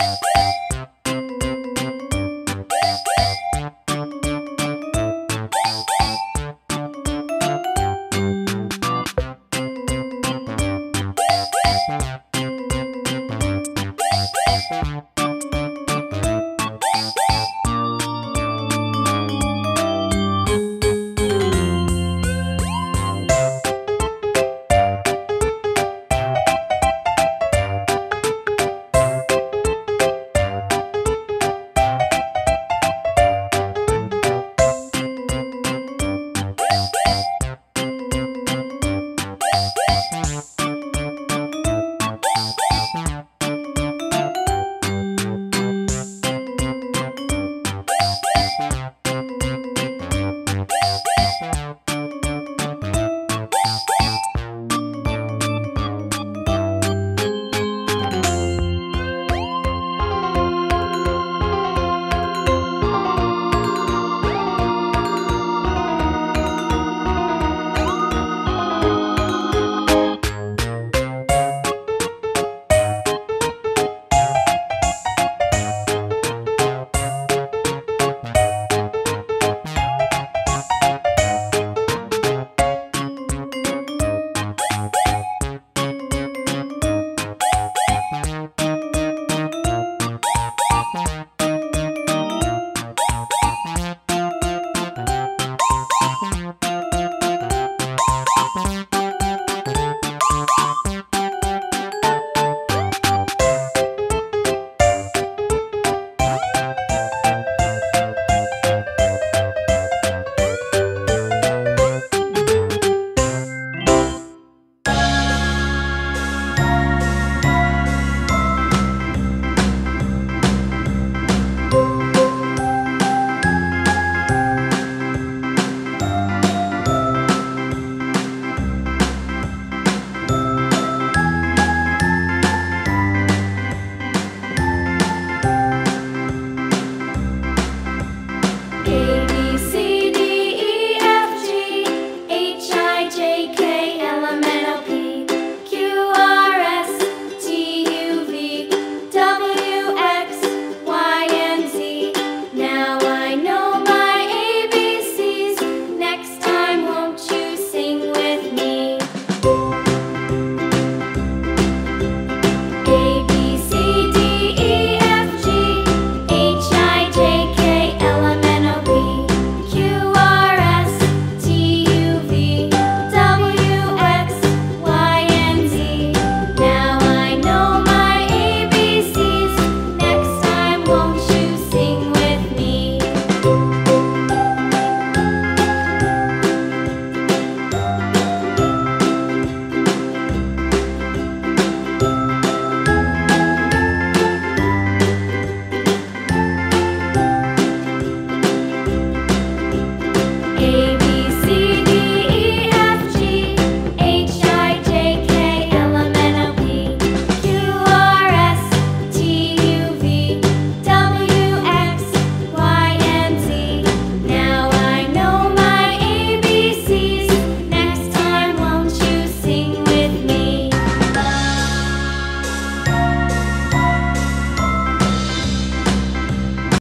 Woo!